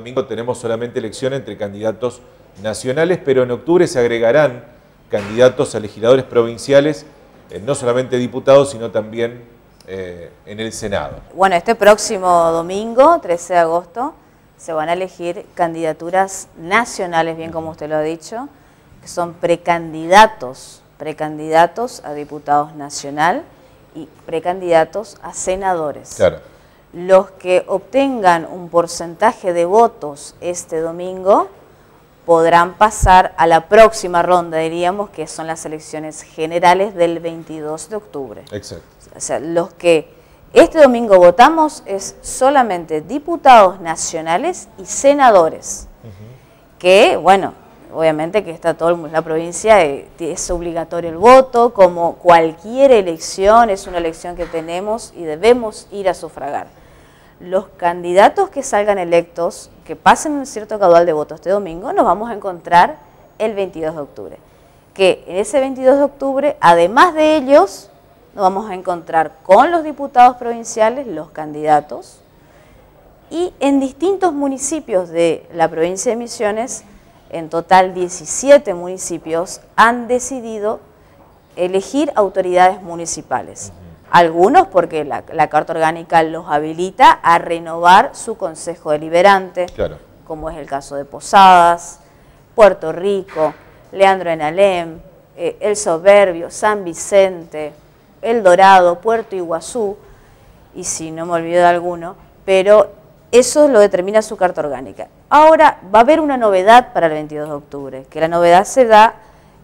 domingo tenemos solamente elección entre candidatos nacionales, pero en octubre se agregarán candidatos a legisladores provinciales, eh, no solamente diputados, sino también eh, en el Senado. Bueno, este próximo domingo, 13 de agosto, se van a elegir candidaturas nacionales, bien como usted lo ha dicho, que son precandidatos, precandidatos a diputados nacional y precandidatos a senadores. Claro. Los que obtengan un porcentaje de votos este domingo podrán pasar a la próxima ronda, diríamos, que son las elecciones generales del 22 de octubre. Exacto. O sea, los que este domingo votamos es solamente diputados nacionales y senadores, que, bueno, obviamente que está toda la provincia, eh, es obligatorio el voto, como cualquier elección, es una elección que tenemos y debemos ir a sufragar. Los candidatos que salgan electos, que pasen un cierto caudal de votos este domingo, nos vamos a encontrar el 22 de octubre. Que en ese 22 de octubre, además de ellos, nos vamos a encontrar con los diputados provinciales, los candidatos, y en distintos municipios de la provincia de Misiones, en total 17 municipios, han decidido elegir autoridades municipales. Algunos porque la, Carta Orgánica los habilita a renovar su Consejo Deliberante, como es el caso de Posadas, Puerto Rico, Leandro Enalem, eh, El Soberbio, San Vicente, El Dorado, Puerto Iguazú, y si no me olvido de alguno, pero eso lo determina su Carta Orgánica. Ahora va a haber una novedad para el 22 de octubre, que la novedad se da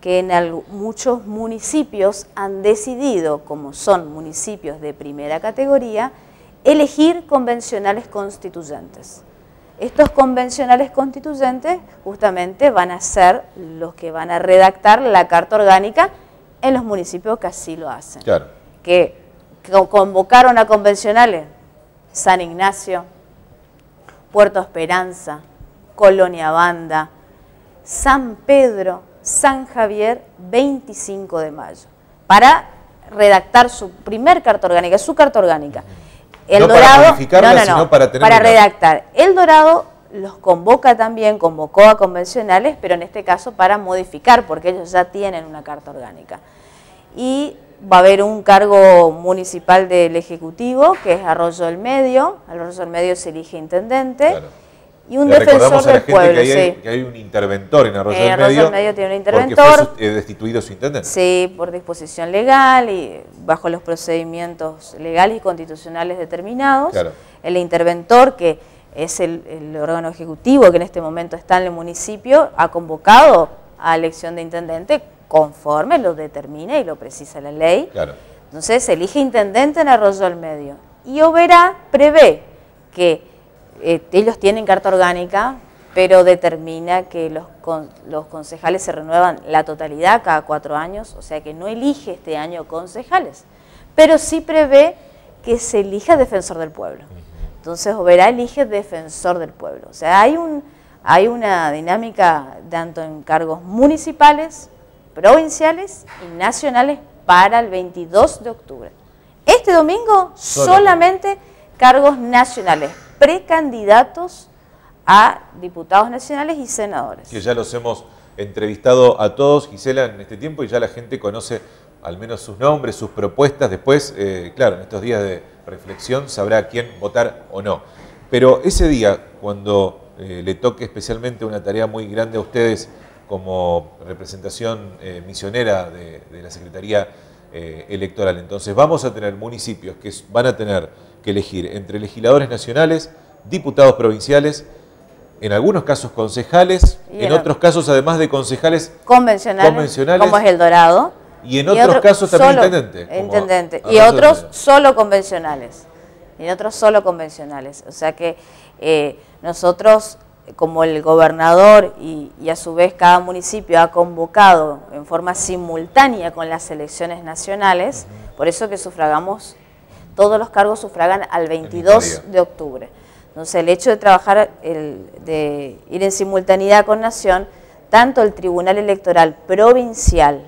que en muchos municipios han decidido, como son municipios de primera categoría, elegir convencionales constituyentes. Estos convencionales constituyentes justamente van a ser los que van a redactar la carta orgánica en los municipios que así lo hacen. Claro. Que, que convocaron a convencionales San Ignacio, Puerto Esperanza, Colonia Banda, San Pedro, San Javier, 25 de mayo, para redactar su primer carta orgánica, su carta orgánica. El Dorado, no, para, para redactar. El Dorado los convoca también, convocó a convencionales, pero en este caso para modificar, porque ellos ya tienen una carta orgánica. Y va a haber un cargo municipal del Ejecutivo, que es Arroyo del Medio, Arroyo del Medio se elige intendente. Y un defensor del pueblo, que hay, que hay, un interventor en Arroyo, del, Arroyo del Medio. tiene un interventor. Porque fue destituido su intendente. Sí, por disposición legal y bajo los procedimientos legales y constitucionales determinados. El interventor, que es el, el, órgano ejecutivo que en este momento está en el municipio, ha convocado a elección de intendente conforme lo determina y lo precisa la ley. Claro. Entonces elige intendente en Arroyo del Medio. Y Oberá prevé que eh, ellos tienen carta orgánica, pero determina que los, los concejales se renuevan la totalidad cada cuatro años, o sea que no elige este año concejales, pero sí prevé que se elija defensor del pueblo. Entonces Oberá elige defensor del pueblo. O sea, hay, un, hay una dinámica tanto en cargos municipales, provinciales y nacionales para el 22 de octubre. Este domingo solamente cargos nacionales precandidatos a diputados nacionales y senadores. Que ya los hemos entrevistado a todos, Gisela, en este tiempo y ya la gente conoce al menos sus nombres, sus propuestas. Después, eh, claro, en estos días de reflexión sabrá quién votar o no. Pero ese día, cuando eh, le toque especialmente una tarea muy grande a ustedes como representación eh, misionera de, de, la Secretaría Electoral, entonces vamos a tener municipios que van a tener que elegir entre legisladores nacionales, diputados provinciales, en algunos casos concejales, en otros casos además de concejales convencionales, como es el Dorado. Y en otros casos también intendente. Intendente. Y otros solo convencionales. Y en otros solo convencionales. O sea que eh, nosotros, como el gobernador y, a su vez cada municipio ha convocado en forma simultánea con las elecciones nacionales, por eso que sufragamos todos los cargos sufragan al 22 de octubre. Entonces, el hecho de trabajar, de ir en simultaneidad con Nación, tanto el Tribunal Electoral Provincial,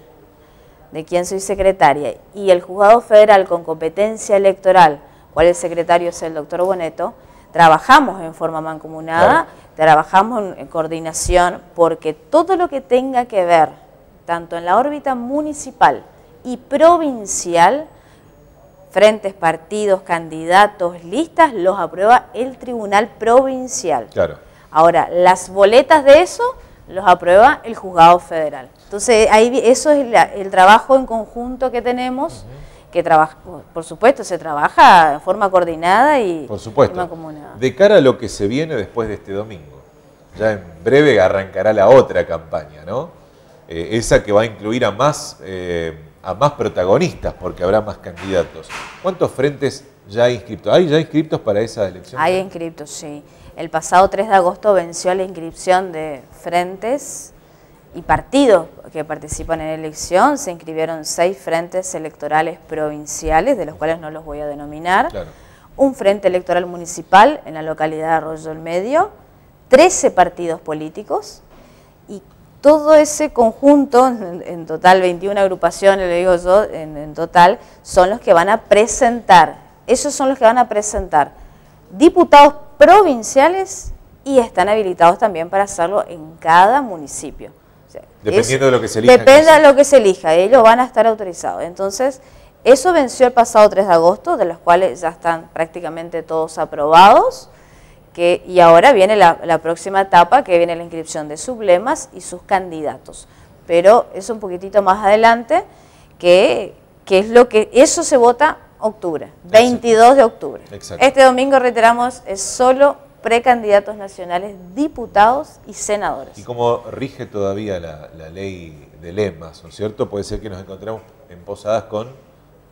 de quien soy secretaria, y el Juzgado Federal con competencia electoral, cual el secretario es el doctor Boneto, trabajamos en forma mancomunada, trabajamos en, coordinación, porque todo lo que tenga que ver, tanto en la órbita municipal y provincial, frentes, partidos, candidatos, listas, los aprueba el Tribunal Provincial. Claro. Ahora, las boletas de eso los aprueba el Juzgado Federal. Entonces, ahí eso es el trabajo en conjunto que tenemos que trabaja, por supuesto, se trabaja en forma coordinada y por supuesto. De cara a lo que se viene después de este domingo, ya en breve arrancará la otra campaña, ¿no? Eh, esa que va a incluir a más, eh, a más protagonistas, porque habrá más candidatos. ¿Cuántos frentes ya hay inscritos? ¿Hay ya inscritos para esa elección? Hay inscritos, sí. El pasado 3 de agosto venció la inscripción de frentes y partidos que participan en elección. Se inscribieron seis frentes electorales provinciales, de los cuales no los voy a denominar. Un frente electoral municipal en la localidad de Arroyo del Medio, 13 partidos políticos y todo ese conjunto, en, total 21 agrupaciones, le digo yo, en, total, son los que van a presentar, esos son los que van a presentar diputados provinciales y están habilitados también para hacerlo en cada municipio. Dependiendo de lo que se elija. Depende de lo que se elija, ellos van a estar autorizados. Entonces, eso venció el pasado 3 de agosto, de los cuales ya están prácticamente todos aprobados. Que, y ahora viene la, próxima etapa, que viene la inscripción de sublemas y sus candidatos. Pero es un poquitito más adelante, que, que es lo que, eso se vota octubre, 22 de octubre. Este domingo, reiteramos, es solo precandidatos nacionales, diputados y senadores. Y como rige todavía la, ley de lemas, ¿no es cierto? Puede ser que nos encontremos en posadas con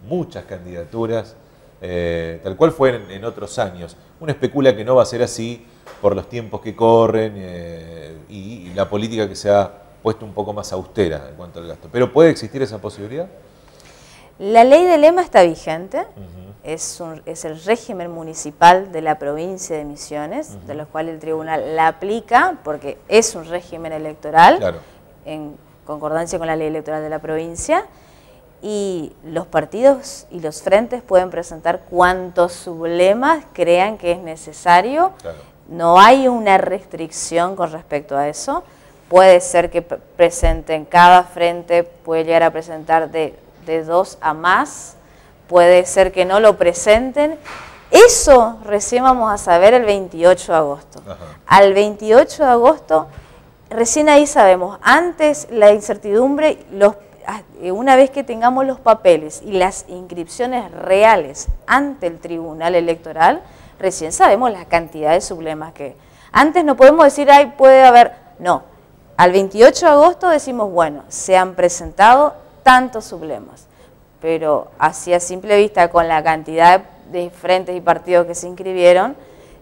muchas candidaturas, eh, tal cual fue en, otros años. Uno especula que no va a ser así por los tiempos que corren eh, y, la política que se ha puesto un poco más austera en cuanto al gasto. ¿Pero puede existir esa posibilidad? La ley de lema está vigente es, es, el régimen municipal de la provincia de Misiones, de lo cual el tribunal la aplica, porque es un régimen electoral, en concordancia con la ley electoral de la provincia, y los partidos y los frentes pueden presentar cuantos sublemas crean que es necesario. No hay una restricción con respecto a eso. Puede ser que presenten, cada frente puede llegar a presentar de, de dos a más puede ser que no lo presenten. Eso recién vamos a saber el 28 de agosto. Al 28 de agosto, recién ahí sabemos, antes la incertidumbre, los, una vez que tengamos los papeles y las inscripciones reales ante el Tribunal Electoral, recién sabemos la cantidad de sublemas que... Antes no podemos decir, ay, puede haber... No, al 28 de agosto decimos, bueno, se han presentado tantos sublemas pero así a simple vista, con la cantidad de frentes y partidos que se inscribieron,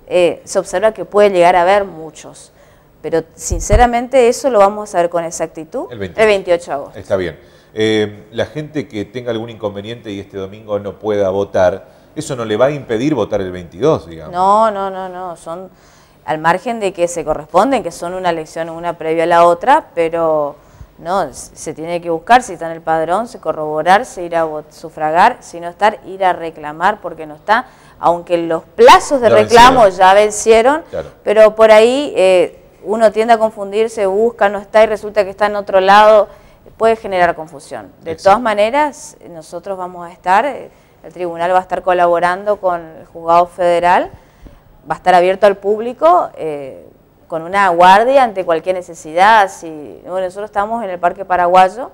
eh, se observa que puede llegar a haber muchos. Pero sinceramente eso lo vamos a ver con exactitud el 28, de agosto. Está bien. Eh, la gente que tenga algún inconveniente y este domingo no pueda votar, ¿eso no le va a impedir votar el 22, digamos? No, no, no, no. Son al margen de que se corresponden, que son una elección una previa a la otra, pero no, se tiene que buscar si está en el padrón, se corroborarse, ir a sufragar, si no estar, ir a reclamar porque no está, aunque los plazos de reclamo ya vencieron, pero por ahí eh, uno tiende a confundirse, busca, no está y resulta que está en otro lado, puede generar confusión. De todas maneras, nosotros vamos a estar, eh, el tribunal va a estar colaborando con el juzgado federal, va a estar abierto al público. Eh, con una guardia ante cualquier necesidad. Si, bueno, nosotros estamos en el Parque Paraguayo,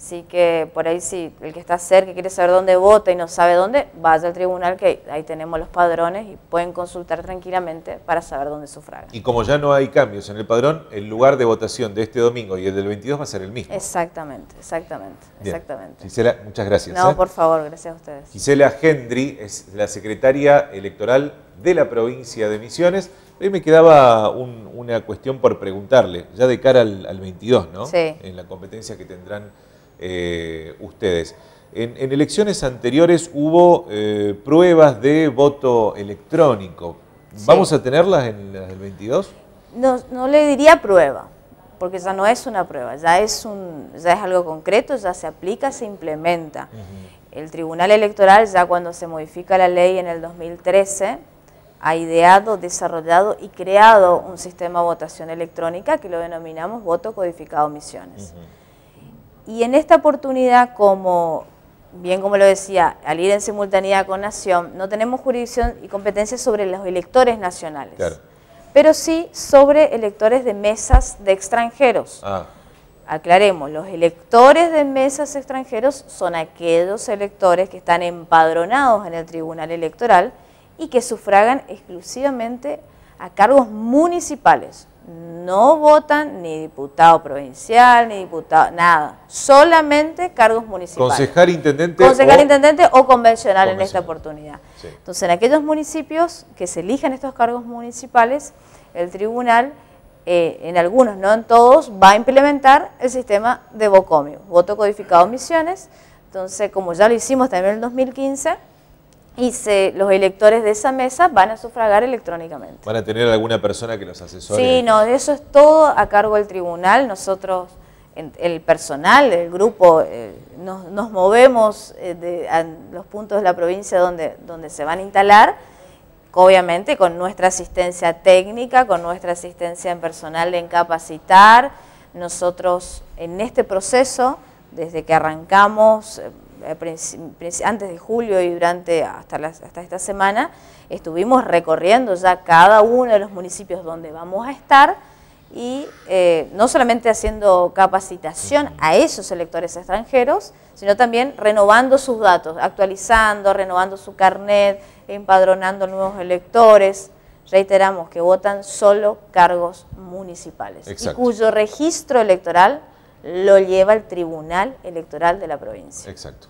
así que por ahí si el que está cerca quiere saber dónde vota y no sabe dónde, vaya al tribunal que ahí tenemos los padrones y pueden consultar tranquilamente para saber dónde sufragan. Y como ya no hay cambios en el padrón, el lugar de votación de este domingo y el del 22 va a ser el mismo. Exactamente, exactamente, exactamente. Gisela, muchas gracias. No, ¿eh? por favor, gracias a ustedes. Gisela Hendry es la secretaria electoral de la provincia de Misiones. Hoy me quedaba una cuestión por preguntarle, ya de cara al, 22, ¿no? Sí. En la competencia que tendrán eh, ustedes. En, elecciones anteriores hubo eh, pruebas de voto electrónico. ¿Vamos a tenerlas en las del 22? No, no le diría prueba, porque ya no es una prueba, ya es, un, ya es algo concreto, ya se aplica, se implementa. El Tribunal Electoral, ya cuando se modifica la ley en el 2013, ha ideado, desarrollado y creado un sistema de votación electrónica que lo denominamos voto codificado misiones. Y en esta oportunidad, como bien como lo decía, al ir en simultaneidad con Nación, no tenemos jurisdicción y competencia sobre los electores nacionales, pero sí sobre electores de mesas de extranjeros. Ah. Aclaremos, los electores de mesas extranjeros son aquellos electores que están empadronados en el Tribunal Electoral y que sufragan exclusivamente a cargos municipales, no votan ni diputado provincial, ni diputado, nada. Solamente cargos municipales. Concejal, intendente. Concejal, o intendente o convencional, en esta oportunidad. Entonces, en aquellos municipios que se elijan estos cargos municipales, el tribunal, eh, en algunos, no en todos, va a implementar el sistema de VOCOMIO, voto codificado misiones. Entonces, como ya lo hicimos también en el 2015, y se, los electores de esa mesa van a sufragar electrónicamente. ¿Van a tener alguna persona que los asesore? Sí, no, eso es todo a cargo del tribunal. Nosotros, el personal, el grupo, eh, nos, movemos eh, de, a los puntos de la provincia donde, donde se van a instalar, obviamente con nuestra asistencia técnica, con nuestra asistencia en personal en capacitar. Nosotros en este proceso, desde que arrancamos eh, antes de julio y durante hasta, hasta esta semana, estuvimos recorriendo ya cada uno de los municipios donde vamos a estar y eh, no solamente haciendo capacitación a esos electores extranjeros, sino también renovando sus datos, actualizando, renovando su carnet, empadronando nuevos electores. Reiteramos que votan solo cargos municipales y cuyo registro electoral lo lleva el Tribunal Electoral de la provincia. Exacto.